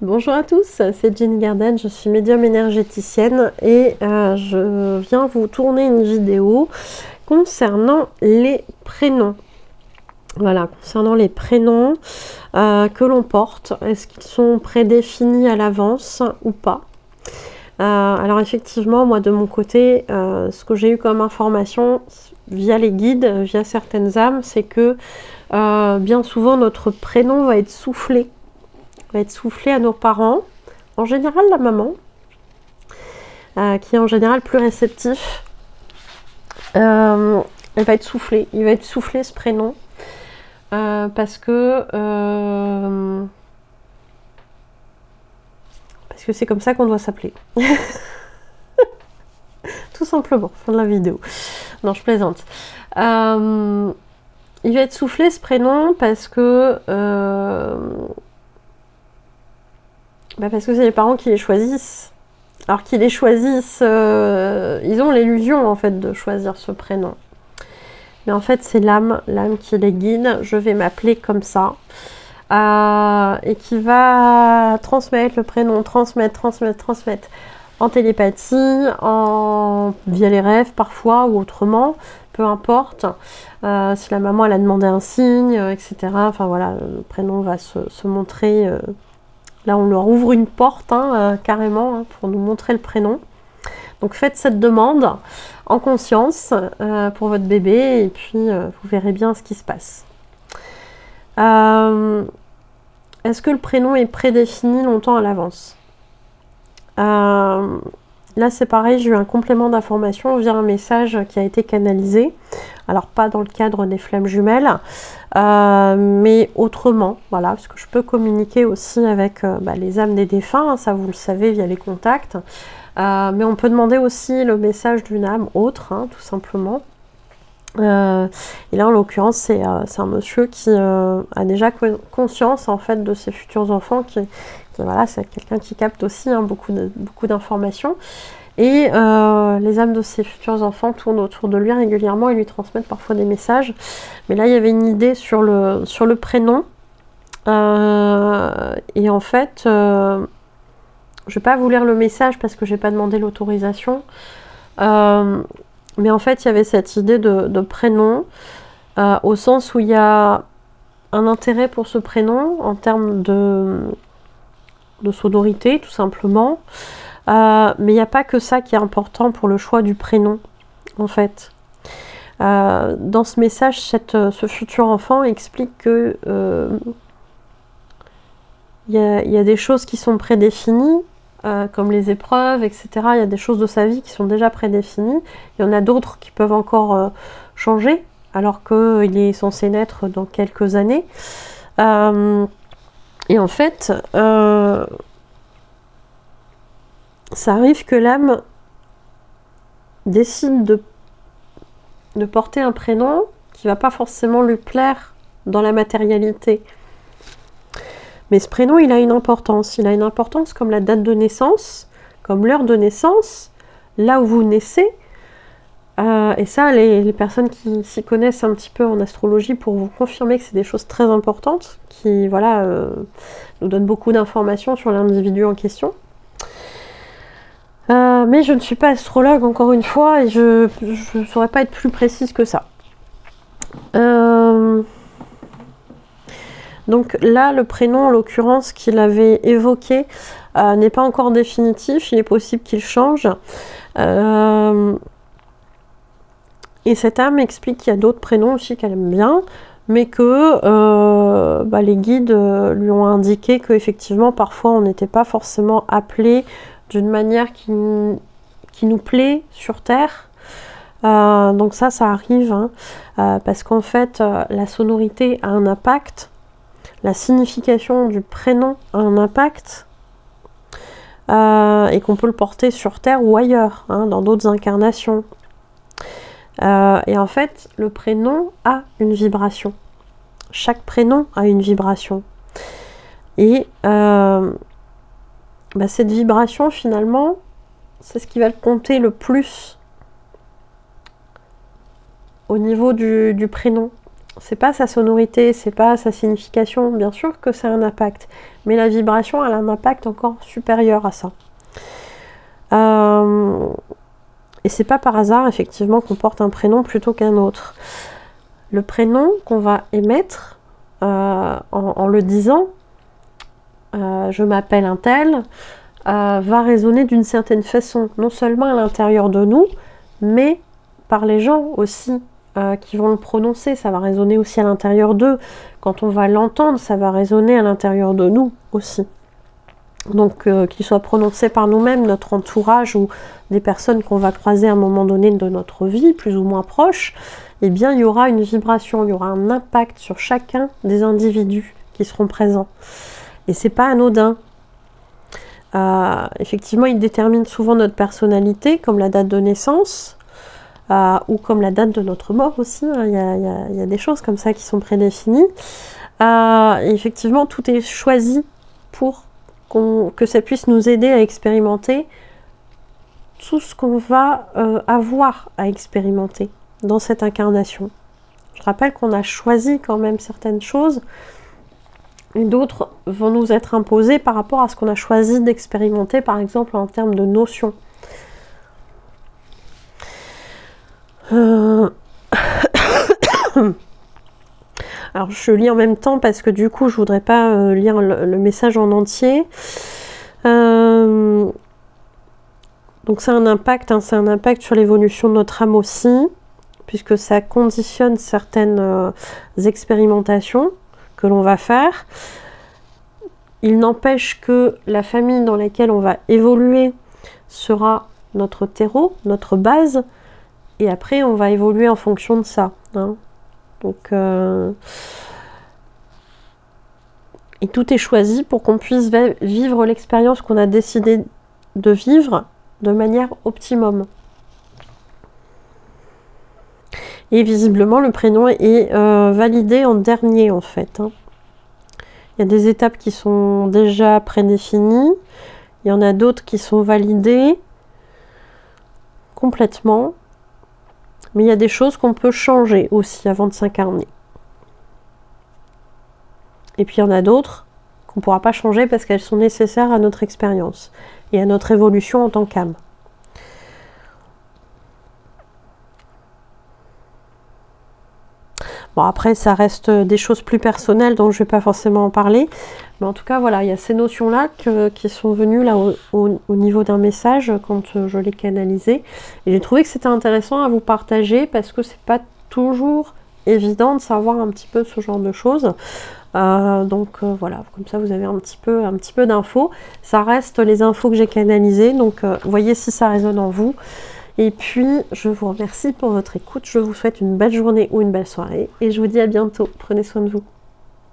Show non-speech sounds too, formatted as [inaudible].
Bonjour à tous, c'est Jenny Garden, je suis médium énergéticienne et euh, je viens vous tourner une vidéo concernant les prénoms. Voilà, concernant les prénoms euh, que l'on porte, est-ce qu'ils sont prédéfinis à l'avance ou pas? Euh, Alors effectivement, moi de mon côté, ce que j'ai eu comme information via les guides, via certaines âmes, c'est que bien souvent notre prénom va être soufflé va être soufflé à nos parents, en général la maman, euh, qui est en général plus réceptif. Euh, elle va être soufflée, il va être soufflé ce prénom, euh, parce que parce que c'est comme ça qu'on doit s'appeler. [laughs] Tout simplement, fin de la vidéo. Non, je plaisante. il va être soufflé ce prénom parce que bah Parce que c'est les parents qui les choisissent. Alors qu'ils les choisissent, euh, ils ont l'illusion en fait de choisir ce prénom. Mais en fait, c'est l'âme, l'âme qui les guide. Je vais m'appeler comme ça. Euh, et qui va transmettre le prénom, transmettre, transmettre, transmettre en télépathie, en via les rêves parfois ou autrement, peu importe. Euh, si la maman elle a demandé un signe, etc. Enfin voilà, le prénom va se, se montrer Là, on leur ouvre une porte hein, euh, carrément hein, pour nous montrer le prénom. Donc faites cette demande en conscience euh, pour votre bébé et puis euh, vous verrez bien ce qui se passe. Est-ce que le prénom est prédéfini longtemps à l'avance? Là, c'est pareil, j'ai eu un complément d'information via un message qui a été canalisé. Alors, pas dans le cadre des flammes jumelles, euh, mais autrement, voilà, parce que je peux communiquer aussi avec euh, bah, les âmes des défunts, hein, ça vous le savez via les contacts. Euh, mais on peut demander aussi le message d'une âme autre, hein, tout simplement. Et là, en l'occurrence, c'est un monsieur qui a déjà conscience en fait de ses futurs enfants, qui, voilà, c'est quelqu'un qui capte aussi hein, beaucoup d'informations. Et euh, les âmes de ses futurs enfants tournent autour de lui régulièrement et lui transmettent parfois des messages. Mais là, il y avait une idée sur le, sur le prénom. Euh, et en fait, euh, je ne vais pas vous lire le message parce que je n'ai pas demandé l'autorisation. Mais en fait, il y avait cette idée de prénom au sens où il y a un intérêt pour ce prénom en termes de de sonorité, tout simplement. Euh, mais il n'y a pas que ça qui est important pour le choix du prénom, en fait. Euh, dans ce message, ce futur enfant explique que euh, il y, a des choses qui sont prédéfinies, comme les épreuves, etc. Il y a des choses de sa vie qui sont déjà prédéfinies. Il y en a d'autres qui peuvent encore changer, alors qu'il est censé naître dans quelques années. Et en fait, euh, ça arrive que l'âme décide de, de, porter un prénom qui va pas forcément lui plaire dans la matérialité. Mais ce prénom, il a une importance. Il a une importance comme la date de naissance, comme l'heure de naissance, là où vous naissez, euh, et ça, les, personnes qui s'y connaissent un petit peu en astrologie pour vous confirmer que c'est des choses très importantes, qui voilà, euh, nous donnent beaucoup d'informations sur l'individu en question. Euh, mais je ne suis pas astrologue encore une fois et je ne saurais pas être plus précise que ça. Donc là, le prénom en l'occurrence qu'il avait évoqué n'est pas encore définitif, il est possible qu'il change. Et cette âme explique qu'il y a d'autres prénoms aussi qu'elle aime bien, mais que euh, bah, les guides euh, lui ont indiqué qu'effectivement parfois on n'était pas forcément appelé d'une manière qui, nous plaît sur Terre. Euh, donc ça, ça arrive, hein, parce qu'en fait, la sonorité a un impact, la signification du prénom a un impact, et qu'on peut le porter sur Terre ou ailleurs, hein, dans d'autres incarnations. Euh, et en fait, le prénom a une vibration. Chaque prénom a une vibration. Et euh, bah, cette vibration, finalement, c'est ce qui va le compter le plus au niveau du, prénom. C'est pas sa sonorité, c'est pas sa signification. Bien sûr que c'est un impact, mais la vibration a un impact encore supérieur à ça. Euh, et c'est pas par hasard effectivement qu'on porte un prénom plutôt qu'un autre. Le prénom qu'on va émettre euh, en, le disant, euh, je m'appelle un tel, va résonner d'une certaine façon, non seulement à l'intérieur de nous, mais par les gens aussi euh, qui vont le prononcer, ça va résonner aussi à l'intérieur d'eux. Quand on va l'entendre, ça va résonner à l'intérieur de nous aussi. Donc euh, qu'il soit prononcé par nous-mêmes, notre entourage ou des personnes qu'on va croiser à un moment donné de notre vie, plus ou moins proches, eh bien il y aura une vibration, il y aura un impact sur chacun des individus qui seront présents. Et c'est pas anodin. Euh, effectivement, il détermine souvent notre personnalité, comme la date de naissance, euh, ou comme la date de notre mort aussi. Hein. Il, y a, des choses comme ça qui sont prédéfinies. Euh, effectivement, tout est choisi pour que ça puisse nous aider à expérimenter tout ce qu'on va euh, avoir à expérimenter dans cette incarnation. Je rappelle qu'on a choisi quand même certaines choses d'autres vont nous être imposées par rapport à ce qu'on a choisi d'expérimenter, par exemple en termes de notions. Euh, [coughs] alors je lis en même temps parce que du coup je voudrais pas euh, lire le, message en entier. Euh, donc c'est un impact, hein, c'est un impact sur l'évolution de notre âme aussi, puisque ça conditionne certaines expérimentations que l'on va faire. Il n'empêche que la famille dans laquelle on va évoluer sera notre terreau, notre base, et après, on va évoluer en fonction de ça. Hein. Donc, euh, et tout est choisi pour qu'on puisse vivre l'expérience qu'on a décidé de vivre de manière optimum. Et visiblement, le prénom est euh, validé en dernier en fait. Hein. Il y a des étapes qui sont déjà prédéfinies. Il y en a d'autres qui sont validées complètement. Mais il y a des choses qu'on peut changer aussi avant de s'incarner. Et puis il y en a d'autres qu'on ne pourra pas changer parce qu'elles sont nécessaires à notre expérience et à notre évolution en tant qu'âme. Bon, après, ça reste des choses plus personnelles dont je ne vais pas forcément en parler. Mais en tout cas, voilà, il y a ces notions-là qui sont venues au, niveau d'un message quand euh, je l'ai canalisé. Et j'ai trouvé que c'était intéressant à vous partager parce que c'est pas toujours évident de savoir un petit peu ce genre de choses. Euh, donc euh, voilà, comme ça vous avez un petit peu, un petit peu d'infos. Ça reste les infos que j'ai canalisées, donc voyez si ça résonne en vous. Et puis, je vous remercie pour votre écoute. Je vous souhaite une belle journée ou une belle soirée. Et je vous dis à bientôt. Prenez soin de vous.